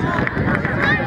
Yes.